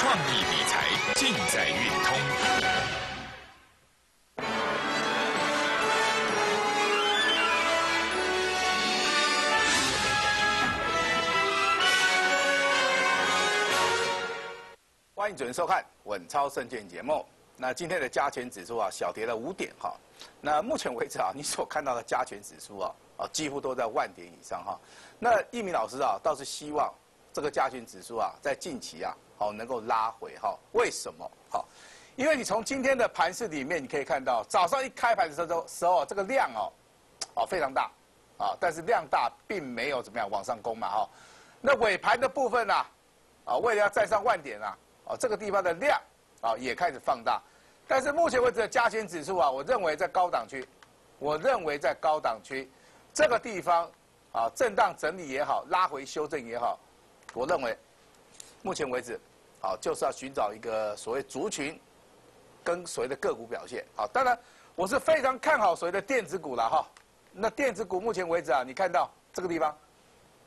创意理财尽在运通。欢迎准时收看《稳操胜券》节目。那今天的加权指数啊，小跌了五点哈。那目前为止啊，你所看到的加权指数啊，啊几乎都在万点以上哈。那易明老师啊，倒是希望这个加权指数啊，在近期啊，好能够拉回哈。为什么？好，因为你从今天的盘市里面，你可以看到早上一开盘的时候时候这个量哦，哦非常大，啊，但是量大并没有怎么样往上攻嘛哈。那尾盘的部分呢，啊，为了要再上万点啊。啊，这个地方的量啊也开始放大，但是目前为止的加权指数啊，我认为在高档区，我认为在高档区这个地方啊，震荡整理也好，拉回修正也好，我认为目前为止啊，就是要寻找一个所谓族群跟所谓的个股表现啊。当然，我是非常看好所谓的电子股了哈。那电子股目前为止啊，你看到这个地方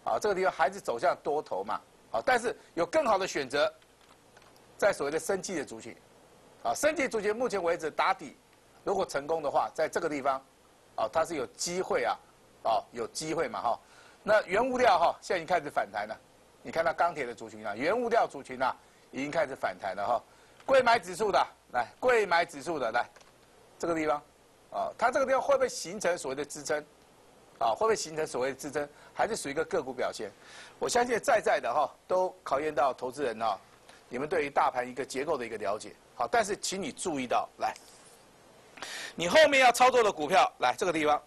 啊，这个地方还是走向多头嘛啊，但是有更好的选择。在所谓的生计的族群，啊，生计族群目前为止打底，如果成功的话，在这个地方，啊，它是有机会啊，啊，有机会嘛哈。那原物料哈，现在已经开始反弹了。你看到钢铁的族群啊，原物料族群啊，已经开始反弹了哈。贵买指数的来，贵买指数的来，这个地方，啊，它这个地方会不会形成所谓的支撑？啊，会不会形成所谓的支撑？还是属于一个个股表现？我相信在在的哈，都考验到投资人啊。你们对于大盘一个结构的一个了解，好，但是请你注意到，来，你后面要操作的股票，来这个地方，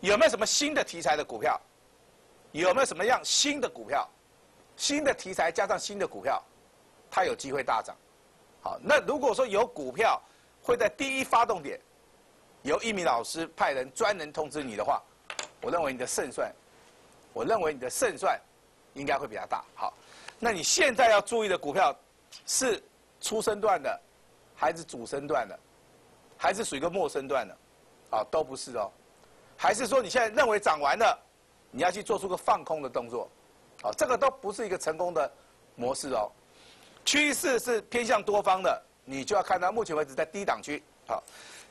有没有什么新的题材的股票？有没有什么样新的股票？新的题材加上新的股票，它有机会大涨。好，那如果说有股票会在第一发动点，由一名老师派人专人通知你的话，我认为你的胜算，我认为你的胜算应该会比较大。好。那你现在要注意的股票，是初升段的，还是主升段的，还是属于一个末升段的，啊，都不是哦，还是说你现在认为涨完了，你要去做出个放空的动作，啊，这个都不是一个成功的模式哦。趋势是偏向多方的，你就要看到目前为止在低档区，好，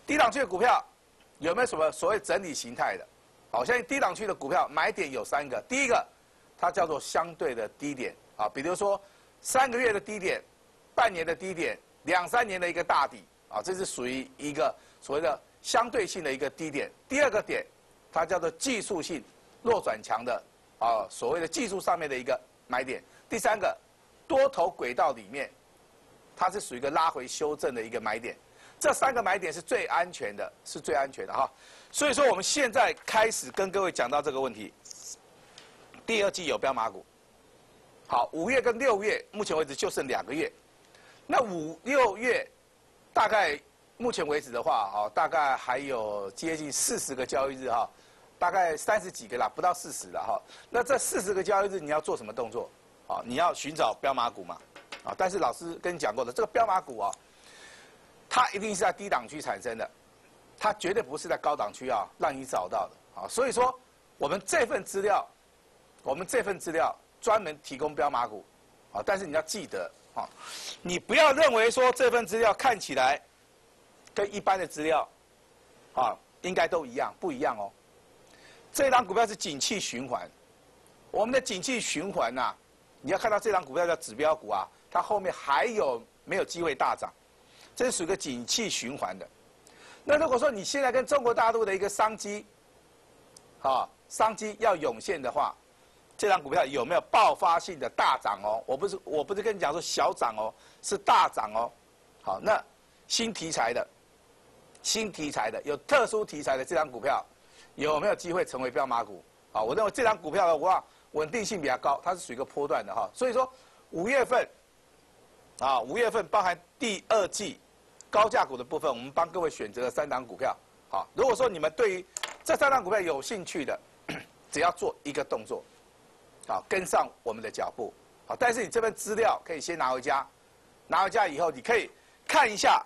低档区的股票有没有什么所谓整理形态的？好，现在低档区的股票买点有三个，第一个它叫做相对的低点。啊，比如说三个月的低点，半年的低点，两三年的一个大底，啊，这是属于一个所谓的相对性的一个低点。第二个点，它叫做技术性弱转强的，啊，所谓的技术上面的一个买点。第三个，多头轨道里面，它是属于一个拉回修正的一个买点。这三个买点是最安全的，是最安全的哈。所以说，我们现在开始跟各位讲到这个问题。第二季有标马股。好，五月跟六月，目前为止就剩两个月。那五六月，大概目前为止的话，哈，大概还有接近四十个交易日哈，大概三十几个啦，不到四十了哈。那这四十个交易日，你要做什么动作？啊，你要寻找标马股嘛？啊，但是老师跟你讲过的，这个标马股啊，它一定是在低档区产生的，它绝对不是在高档区啊让你找到的啊。所以说，我们这份资料，我们这份资料。专门提供标码股，啊，但是你要记得，啊，你不要认为说这份资料看起来跟一般的资料，啊，应该都一样，不一样哦。这张股票是景气循环，我们的景气循环呐，你要看到这张股票叫指标股啊，它后面还有没有机会大涨？这是属于个景气循环的。那如果说你现在跟中国大陆的一个商机，啊，商机要涌现的话，这张股票有没有爆发性的大涨哦？我不是我不是跟你讲说小涨哦，是大涨哦。好，那新题材的、新题材的、有特殊题材的这张股票，有没有机会成为标马股？啊，我认为这张股票的话，稳定性比较高，它是属于一个波段的哈。所以说五月份，啊，五月份包含第二季高价股的部分，我们帮各位选择了三档股票。好，如果说你们对于这三档股票有兴趣的，只要做一个动作。好，跟上我们的脚步。好，但是你这份资料可以先拿回家，拿回家以后，你可以看一下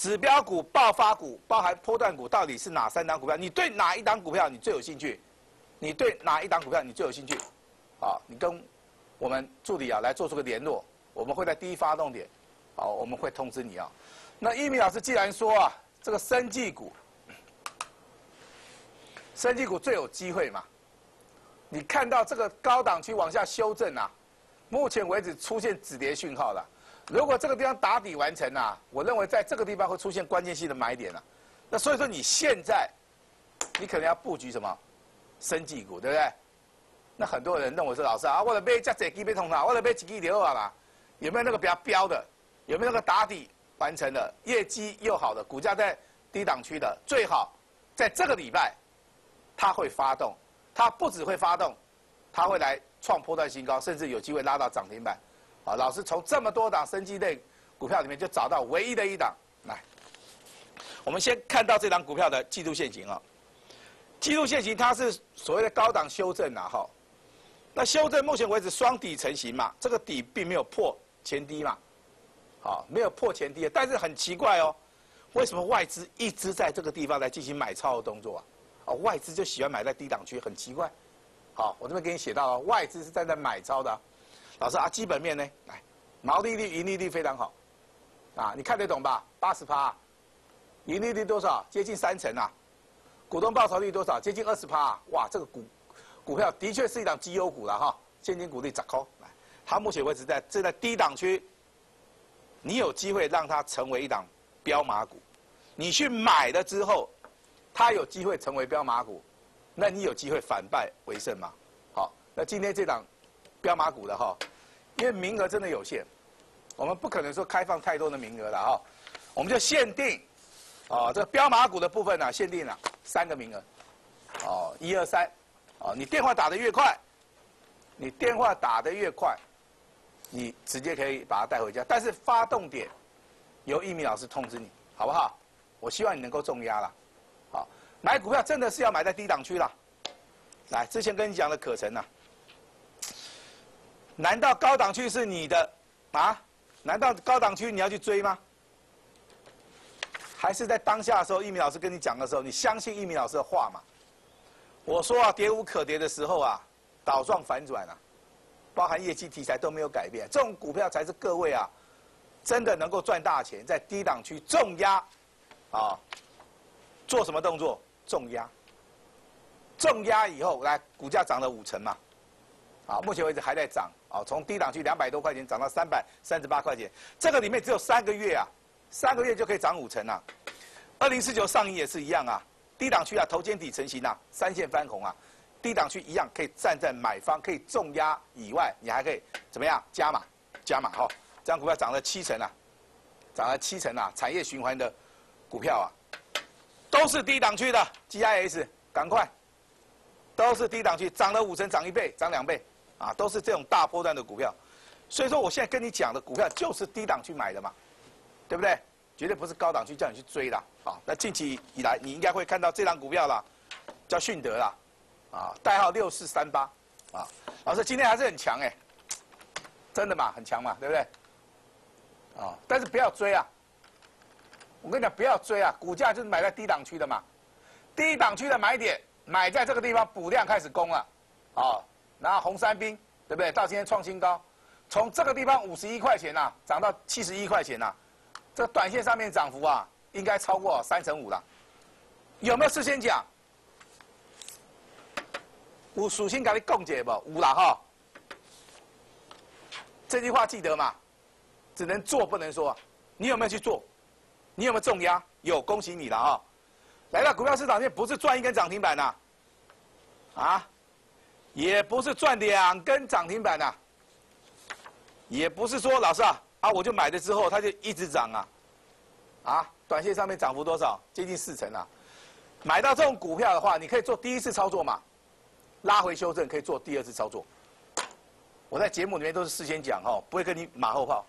指标股、爆发股、包含波段股到底是哪三档股票？你对哪一档股票你最有兴趣？你对哪一档股票你最有兴趣？好，你跟我们助理啊来做出个联络。我。我们会在第一发动点，好，我们会通知你啊。那一米老师既然说啊，这个生技股，生技股最有机会嘛，你看到这个高档区往下修正啊，目前为止出现止跌讯号了。如果这个地方打底完成啊，我认为在这个地方会出现关键性的买点了。那所以说你现在，你可能要布局什么，生技股，对不对？那很多人认为说老师啊，我的买加这几笔通啊，我的买几几流啊嘛，有没有那个比较标的？有没有那个打底完成的，业绩又好的，股价在低档区的，最好在这个礼拜，它会发动，它不只会发动，它会来创破段新高，甚至有机会拉到涨停板。啊，老师从这么多档生机类股票里面就找到唯一的一档来。我们先看到这档股票的季度线型啊，季度线型它是所谓的高档修正啊，哈。那修正目前为止双底成型嘛，这个底并没有破前低嘛，好，没有破前低，但是很奇怪哦，为什么外资一直在这个地方来进行买超的动作啊？哦，外资就喜欢买在低档区，很奇怪。好，我这边给你写到了，外资是站在买超的。老师啊，基本面呢？来，毛利率、盈利率非常好，啊，你看得懂吧？八十趴，盈利率多少？接近三成啊。股东报酬率多少？接近二十趴。哇，这个股股票的确是一档绩优股了哈。现金股利砸扣，来，它目前为止在正在低档区，你有机会让它成为一档标马股。你去买了之后，它有机会成为标马股，那你有机会反败为胜吗？好，那今天这档标马股的哈。因为名额真的有限，我们不可能说开放太多的名额了哈，我们就限定，哦，这标马股的部分呢，限定了三个名额，哦，一二三，哦，你电话打得越快，你电话打得越快，你直接可以把它带回家，但是发动点由一米老师通知你，好不好？我希望你能够重压了，好，买股票真的是要买在低档区了，来，之前跟你讲的可成啊。难道高档区是你的啊？难道高档区你要去追吗？还是在当下的时候，一米老师跟你讲的时候，你相信一米老师的话吗？我说啊，跌无可跌的时候啊，倒状反转啊，包含业绩题材都没有改变，这种股票才是各位啊，真的能够赚大钱，在低档区重压啊，做什么动作？重压，重压以后来，股价涨了五成嘛。啊，目前为止还在涨啊，从低档区两百多块钱涨到三百三十八块钱，这个里面只有三个月啊，三个月就可以涨五成啊。二零四九上影也是一样啊，低档区啊，头肩底成型啊，三线翻红啊，低档区一样可以站在买方可以重压以外，你还可以怎么样加码加码哈，这样股票涨了七成啊，涨了七成啊，产业循环的股票啊，都是低档区的 GIS，赶快，都是低档区，涨了五成，涨一倍，涨两倍。啊，都是这种大波段的股票，所以说我现在跟你讲的股票就是低档去买的嘛，对不对？绝对不是高档去叫你去追的。好，那近期以来你应该会看到这张股票了，叫迅德啦，啊，代号六四三八，啊，老师今天还是很强哎，真的嘛，很强嘛，对不对？啊，但是不要追啊，我跟你讲不要追啊，股价就是买在低档区的嘛，低档区的买点买在这个地方补量开始攻了，啊。然后红三兵，对不对？到今天创新高，从这个地方五十一块钱呐，涨到七十一块钱呐，这短线上面涨幅啊，应该超过三成五了。有没有事先讲？我属性给你共解不？五了哈。这句话记得吗？只能做不能说。你有没有去做？你有没有重压？有，恭喜你了哈。来到股票市场线，不是赚一根涨停板呐，啊？也不是赚两根涨停板呐，也不是说老师啊啊，我就买了之后它就一直涨啊，啊，短线上面涨幅多少？接近四成啊。买到这种股票的话，你可以做第一次操作嘛，拉回修正可以做第二次操作。我在节目里面都是事先讲哦，不会跟你马后炮，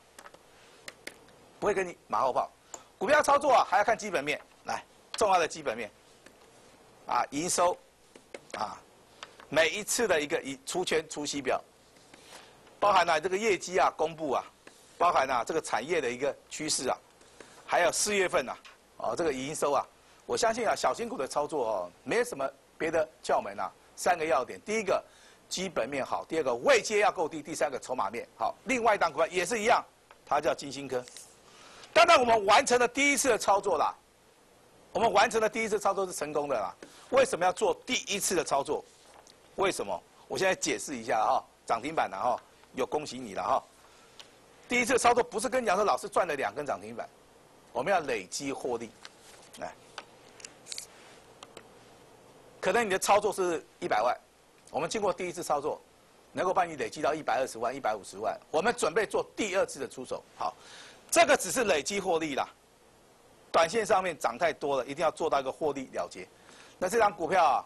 不会跟你马后炮。股票操作啊，还要看基本面，来重要的基本面，啊，营收，啊。每一次的一个一出圈出息表，包含了这个业绩啊公布啊，包含了这个产业的一个趋势啊，还有四月份呐，哦这个营收啊，我相信啊小新股的操作哦，没有什么别的窍门啊，三个要点，第一个，基本面好，第二个位阶要够低，第三个筹码面好。另外一档股票也是一样，它叫金星科。当然我们完成了第一次的操作啦，我们完成了第一次操作是成功的啦。为什么要做第一次的操作？为什么？我现在解释一下哈，涨停板了哈，有恭喜你了哈。第一次操作不是跟你讲说老师赚了两根涨停板，我们要累积获利，来，可能你的操作是一百万。我们经过第一次操作，能够帮你累积到一百二十万、一百五十万。我们准备做第二次的出手，好，这个只是累积获利啦。短线上面涨太多了，一定要做到一个获利了结。那这张股票啊，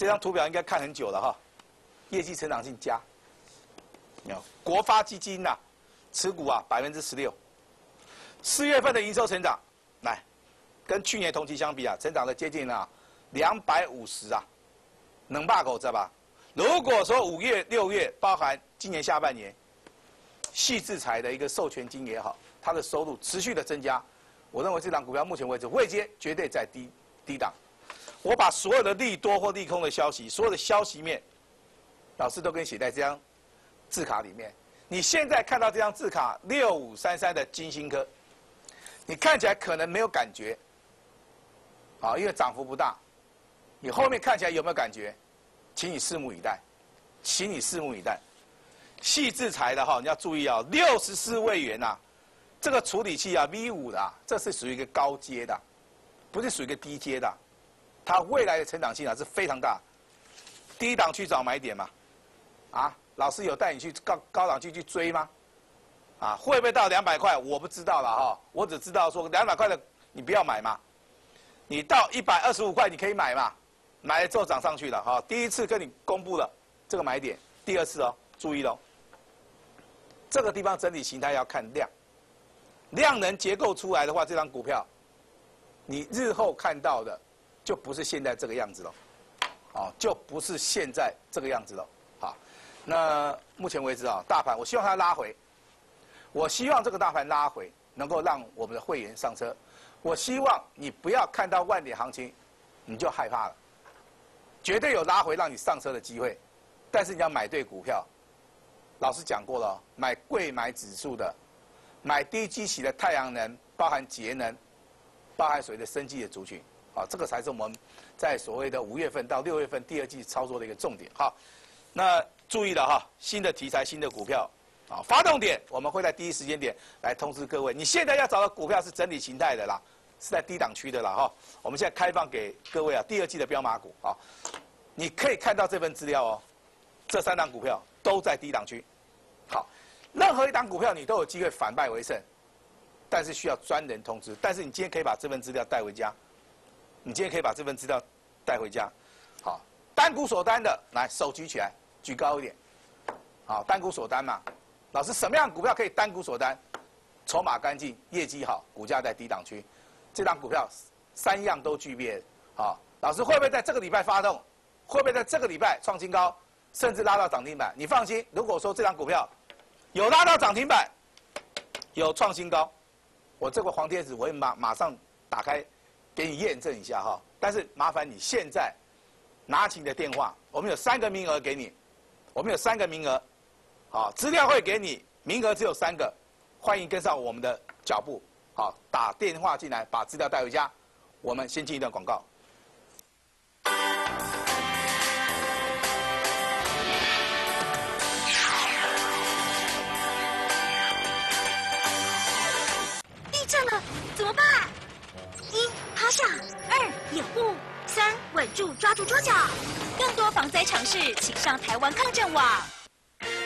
这张图表应该看很久了哈，业绩成长性佳。有国发基金呐，持股啊百分之十六，四月份的营收成长，来，跟去年同期相比啊，成长了接近了两百五十啊。能罢狗知道吧？如果说五月、六月，包含今年下半年，细制裁的一个授权金也好，它的收入持续的增加，我认为这档股票目前为止未接绝对在低低档。我把所有的利多或利空的消息，所有的消息面，老师都给你写在这张字卡里面。你现在看到这张字卡六五三三的金星科，你看起来可能没有感觉，啊，因为涨幅不大。你后面看起来有没有感觉？请你拭目以待，请你拭目以待。细制裁的哈，你要注意啊，六十四位元呐，这个处理器啊，V 五的，这是属于一个高阶的，不是属于一个低阶的。它未来的成长性啊是非常大。低档去找买点嘛？啊，老师有带你去高高档区去追吗？啊，会不会到两百块？我不知道了哈，我只知道说两百块的你不要买嘛。你到一百二十五块你可以买嘛？买了之后涨上去了，哈，第一次跟你公布了这个买点，第二次哦，注意喽，这个地方整体形态要看量，量能结构出来的话，这张股票，你日后看到的就不是现在这个样子了，哦，就不是现在这个样子了，好，那目前为止啊，大盘我希望它拉回，我希望这个大盘拉回能够让我们的会员上车，我希望你不要看到万点行情，你就害怕了。绝对有拉回让你上车的机会，但是你要买对股票。老师讲过了，买贵买指数的，买低基期的太阳能，包含节能，包含所谓的生机的族群，啊，这个才是我们在所谓的五月份到六月份第二季操作的一个重点。好，那注意了哈，新的题材、新的股票，啊，发动点我们会在第一时间点来通知各位。你现在要找的股票是整理形态的啦。是在低档区的啦哈，我们现在开放给各位啊，第二季的标马股啊，你可以看到这份资料哦，这三档股票都在低档区，好，任何一档股票你都有机会反败为胜，但是需要专人通知，但是你今天可以把这份资料带回家，你今天可以把这份资料带回家，好，单股锁单的来手举起来，举高一点，好，单股锁单嘛，老师什么样股票可以单股锁单？筹码干净，业绩好，股价在低档区。这张股票三样都具备，好，老师会不会在这个礼拜发动？会不会在这个礼拜创新高，甚至拉到涨停板？你放心，如果说这张股票有拉到涨停板，有创新高，我这个黄贴纸我会马马上打开给你验证一下哈。但是麻烦你现在拿起你的电话，我们有三个名额给你，我们有三个名额，好，资料会给你，名额只有三个，欢迎跟上我们的脚步。好，打电话进来，把资料带回家。我们先进一段广告。住，桌角。更多防灾常识，请上台湾抗震网。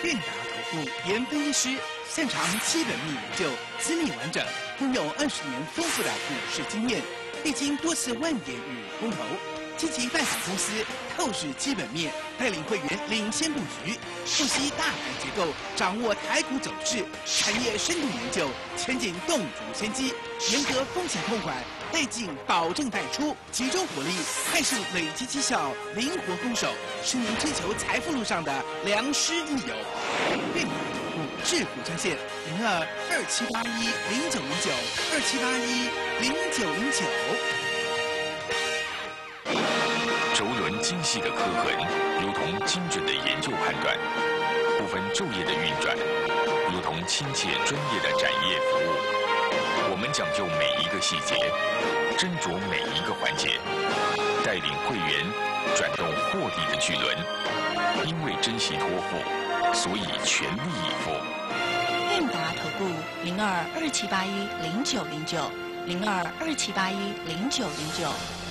韵达投顾严分析师，擅长基本面研究，资历完整。拥有二十年丰富的股市经验，历经多次万点与空头，积极拜访公司，透视基本面，带领会员领先布局，分析大盘结构，掌握台股走势，产业深度研究，前景洞烛先机，严格风险控管，带进保证带出，集中火力，快速累积绩效，灵活攻守，是您追求财富路上的良师益友。致富专线零二二七八一零九零九二七八一零九零九。精细的刻痕，如同精准的研究判断；不分昼夜的运转，如同亲切专业的展业服务。我们讲究每一个细节，斟酌每一个环节，带领会员转动获利的巨轮。因为珍惜托付，所以全力以赴。韵达投顾零二二七八一零九零九零二二七八一零九零九。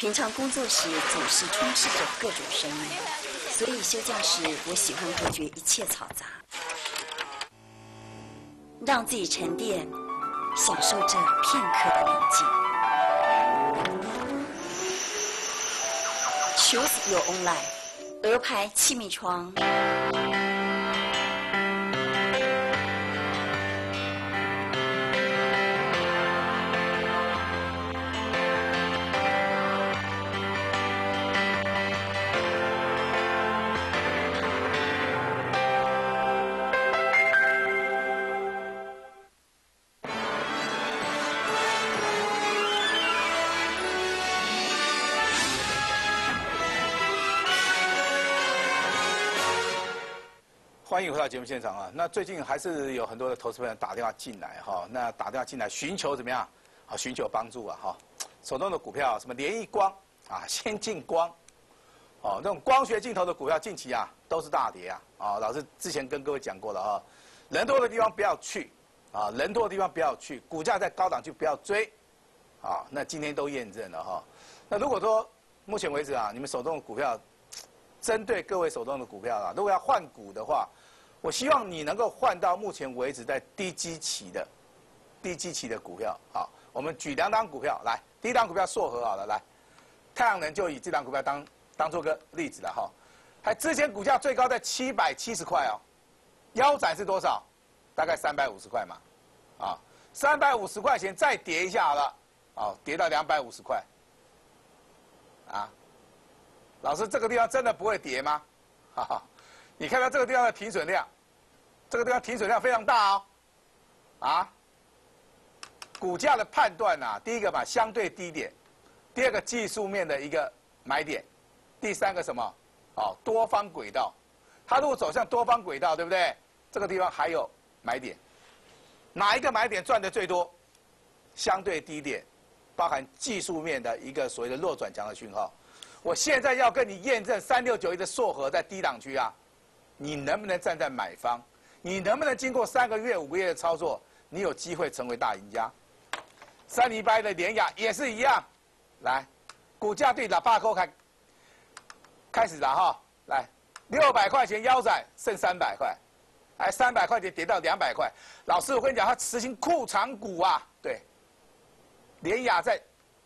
平常工作时总是充斥着各种声音，所以休假时我喜欢隔绝一切嘈杂，让自己沉淀，享受这片刻的宁静。Choose your own life，鹅牌气密窗。到节目现场啊！那最近还是有很多的投资朋友打电话进来哈，那打电话进来寻求怎么样？啊，寻求帮助啊哈！手中的股票什么联益光啊、先进光，哦，那种光学镜头的股票近期啊都是大跌啊！啊，老师之前跟各位讲过了啊，人多的地方不要去啊，人多的地方不要去，股价在高档就不要追啊。那今天都验证了哈。那如果说目前为止啊，你们手中的股票，针对各位手中的股票啊，如果要换股的话，我希望你能够换到目前为止在低基期的、低基期的股票。好，我们举两档股票来，第一档股票硕和好了，来，太阳能就以这档股票当当做个例子了哈。还之前股价最高在七百七十块哦，腰斩是多少？大概三百五十块嘛，啊，三百五十块钱再跌一下好了，哦，跌到两百五十块，啊，老师这个地方真的不会跌吗？哈哈。你看到这个地方的停损量，这个地方停损量非常大哦，啊，股价的判断呐，第一个嘛相对低点，第二个技术面的一个买点，第三个什么？哦，多方轨道，它如果走向多方轨道，对不对？这个地方还有买点，哪一个买点赚的最多？相对低点，包含技术面的一个所谓的弱转强的讯号。我现在要跟你验证三六九一的硕和在低档区啊。你能不能站在买方？你能不能经过三个月、五个月的操作，你有机会成为大赢家？三零八的联雅也是一样，来，股价对喇叭扣开，开始了哈，来，六百块钱腰斩剩三百块，哎，三百块钱跌到两百块。老师，我跟你讲，它实行库藏股啊，对，联雅在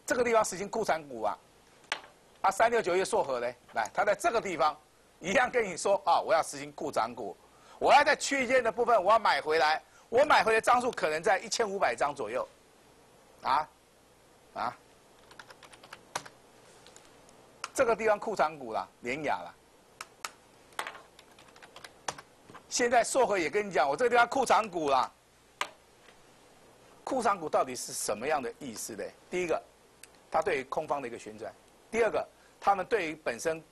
这个地方实行库藏股啊，啊，三六九一硕和嘞，来，它在这个地方。一样跟你说啊，我要实行固涨股，我要在区间的部分我要买回来，我买回来张数可能在一千五百张左右，啊，啊，这个地方库藏股了，连雅了。现在硕和也跟你讲，我这个地方库藏股了。库藏股到底是什么样的意思呢？第一个，它对于空方的一个旋转；第二个，他们对于本身。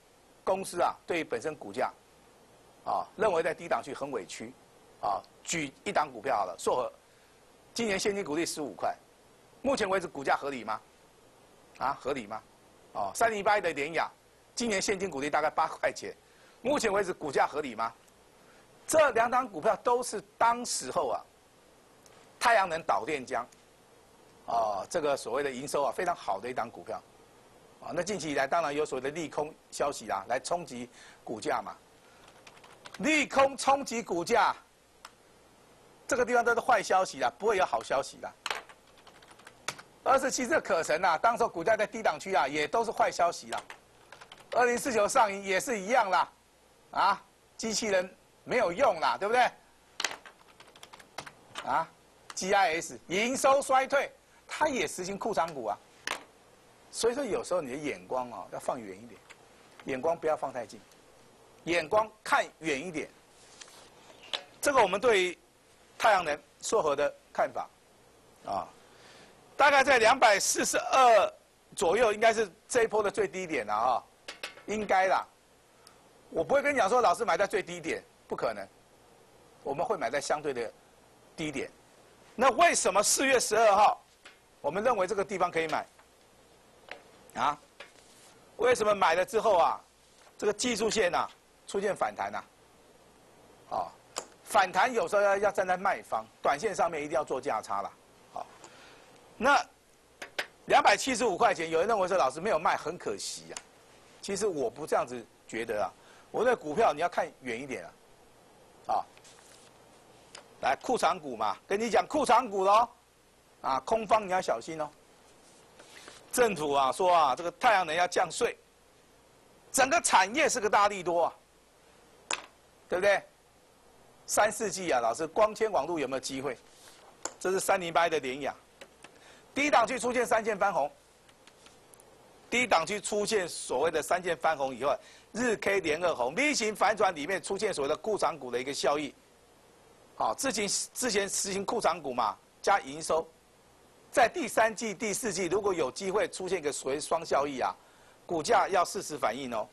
公司啊，对本身股价，啊，认为在低档区很委屈，啊，举一档股票好了，硕和，今年现金股利十五块，目前为止股价合理吗？啊，合理吗？哦，三零八一的联雅，今年现金股利大概八块钱，目前为止股价合理吗？这两档股票都是当时候啊，太阳能导电浆，啊，这个所谓的营收啊非常好的一档股票。啊，那近期以来当然有所谓的利空消息啦，来冲击股价嘛。利空冲击股价，这个地方都是坏消息啦，不会有好消息啦。二十七这可成呐，当时股价在低档区啊，也都是坏消息啦。二零四九上影也是一样啦，啊，机器人没有用啦，对不对？啊，GIS 营收衰退，它也实行库藏股啊。所以说，有时候你的眼光啊，要放远一点，眼光不要放太近，眼光看远一点。这个我们对太阳能硕和的看法，啊，大概在两百四十二左右应该是这一波的最低点了哈，应该啦。我不会跟你讲说老师买在最低点，不可能。我们会买在相对的低点。那为什么四月十二号，我们认为这个地方可以买？啊？为什么买了之后啊，这个技术线呐出现反弹呐？啊，反弹有时候要要站在卖方，短线上面一定要做价差了。好，那两百七十五块钱，有人认为说老师没有卖很可惜呀。其实我不这样子觉得啊，我的股票你要看远一点啊。啊，来库藏股嘛，跟你讲库藏股喽，啊，空方你要小心哦。政府啊说啊，这个太阳能要降税，整个产业是个大利多啊，对不对？三四季啊，老师，光纤网络有没有机会？这是三零八的联雅，低档区出现三线翻红，低档区出现所谓的三线翻红以后，日 K 连二红，V 型反转里面出现所谓的库藏股的一个效益。好，之前之前实行库藏股嘛，加营收。在第三季、第四季，如果有机会出现一个所谓双效益啊，股价要适时反应哦。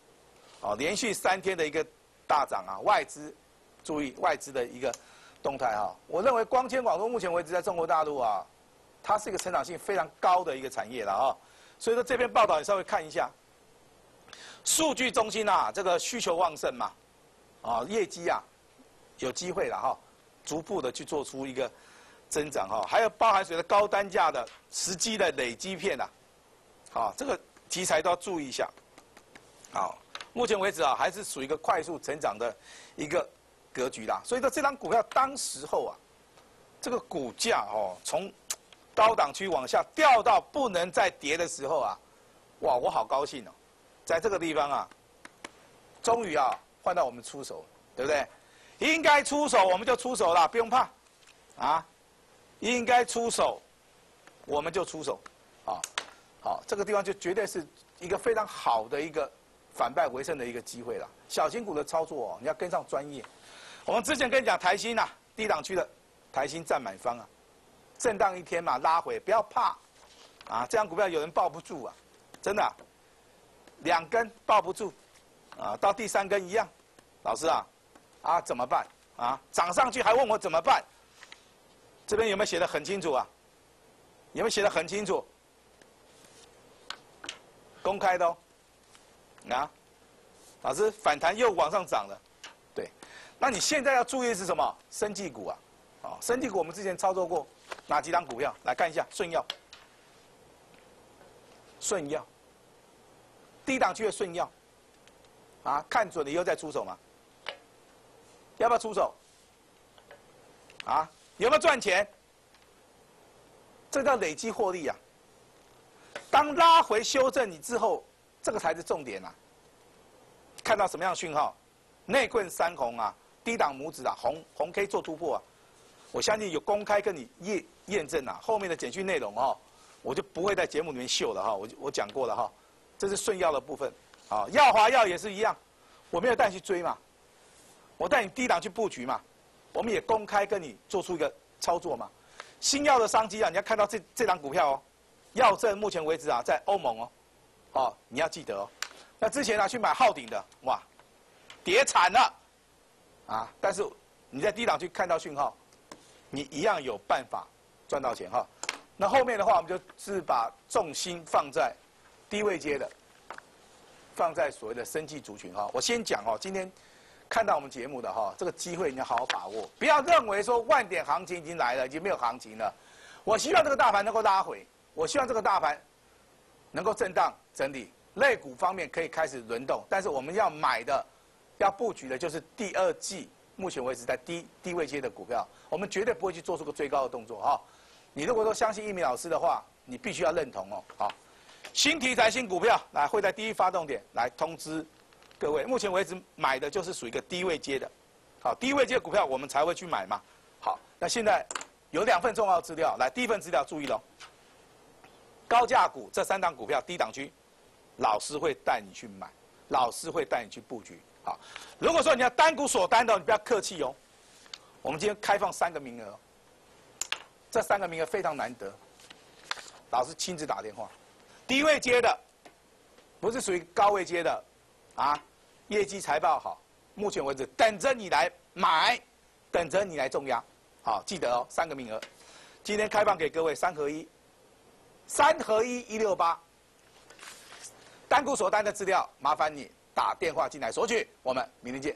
哦，连续三天的一个大涨啊，外资注意外资的一个动态哈。我认为光纤网络目前为止在中国大陆啊，它是一个成长性非常高的一个产业了啊。所以说这篇报道你稍微看一下，数据中心啊，这个需求旺盛嘛，啊，业绩啊有机会了哈，逐步的去做出一个。增长哈，还有包含谁的高单价的时机的累积片呐，好，这个题材都要注意一下。好，目前为止啊，还是属于一个快速成长的一个格局啦。所以说，这张股票当时候啊，这个股价哦，从高档区往下掉到不能再跌的时候啊，哇，我好高兴哦，在这个地方啊，终于啊，换到我们出手，对不对？应该出手我们就出手了，不用怕，啊。应该出手，我们就出手，啊，好，这个地方就绝对是一个非常好的一个反败为胜的一个机会了。小型股的操作哦，你要跟上专业。我们之前跟你讲台新呐，低档区的台新占满方啊，震荡一天嘛，拉回不要怕，啊，这样股票有人抱不住啊，真的，两根抱不住，啊，到第三根一样，老师啊，啊怎么办？啊，涨上去还问我怎么办？这边有没有写的很清楚啊？有没有写的很清楚？公开的哦。啊，老师反弹又往上涨了，对。那你现在要注意的是什么？生技股啊，啊，生技股我们之前操作过哪几档股票？来看一下，顺药，顺药，低档区的顺药，啊，看准了以后再出手嘛？要不要出手？啊？有没有赚钱？这叫累积获利啊！当拉回修正你之后，这个才是重点啊！看到什么样的讯号？内棍三红啊，低档拇指啊，红红 K 做突破啊！我相信有公开跟你验验证啊，后面的简讯内容哦，我就不会在节目里面秀了哈，我我讲过了哈，这是顺药的部分啊，耀华药也是一样，我没有带你去追嘛，我带你低档去布局嘛。我们也公开跟你做出一个操作嘛，新药的商机啊，你要看到这这张股票哦，药证目前为止啊在欧盟哦，哦你要记得哦，那之前呢去买昊鼎的哇，跌惨了，啊，但是你在低档去看到讯号，你一样有办法赚到钱哈。那后面的话我们就是把重心放在低位阶的，放在所谓的生技族群哈。我先讲哦，今天。看到我们节目的哈，这个机会你要好好把握，不要认为说万点行情已经来了，已经没有行情了。我希望这个大盘能够拉回，我希望这个大盘能够震荡整理，类股方面可以开始轮动。但是我们要买的、要布局的就是第二季目前为止在低低位阶的股票，我们绝对不会去做出个最高的动作哈。你如果说相信一鸣老师的话，你必须要认同哦。好，新题材新股票来会在第一发动点来通知。各位，目前为止买的就是属于一个低位接的，好，低位接股票我们才会去买嘛。好，那现在有两份重要资料，来，第一份资料注意喽。高价股这三档股票低档区，老师会带你去买，老师会带你去布局。好，如果说你要单股锁单的，你不要客气哦。我们今天开放三个名额，这三个名额非常难得，老师亲自打电话，低位接的，不是属于高位接的，啊，业绩财报好，目前为止等着你来买，等着你来重压，好，记得哦，三个名额，今天开放给各位三合一，三合一一六八，单股锁单的资料，麻烦你打电话进来索取，我们明天见。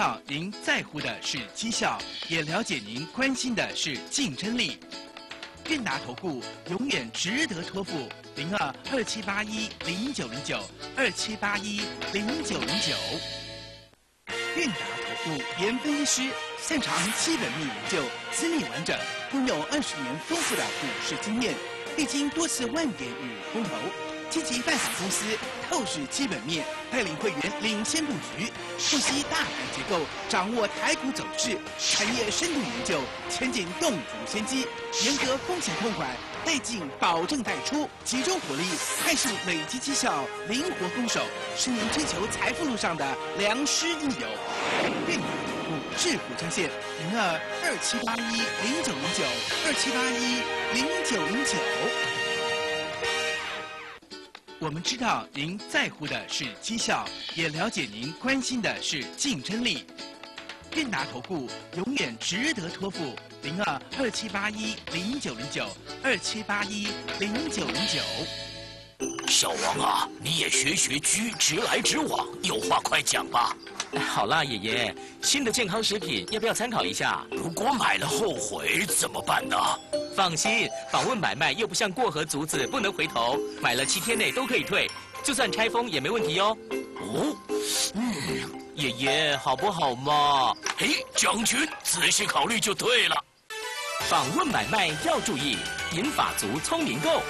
道您在乎的是绩效，也了解您关心的是竞争力。韵达投顾永远值得托付，零二二七八一零九零九二七八一零九零九。韵达投顾研分析师擅长基本面研究，资历完整，拥有二十年丰富的股市经验，历经多次万点与空头。积极拜访公司，透视基本面，带领会员领先布局，分析大盘结构，掌握台股走势，产业深度研究，前景洞烛先机，严格风险控管，带进保证带出，集中火力，快速累积绩效，灵活攻守，是您追求财富路上的良师益友。韵达投顾致富专线零二二七八一零九零九二七八一零九零九。我们知道您在乎的是绩效，也了解您关心的是竞争力。韵达投顾永远值得托付，零二二七八一零九零九二七八一零九零九。小王啊，你也学学居，直来直往，有话快讲吧。好啦，爷爷，新的健康食品要不要参考一下？如果买了后悔怎么办呢？放心，访问买卖又不像过河卒子，不能回头，买了七天内都可以退，就算拆封也没问题哦。哦，嗯，爷爷好不好嘛？嘿，将军，仔细考虑就对了。访问买卖要注意，银法族聪明够。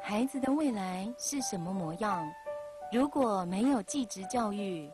孩子的未来是什么模样？如果没有继职教育，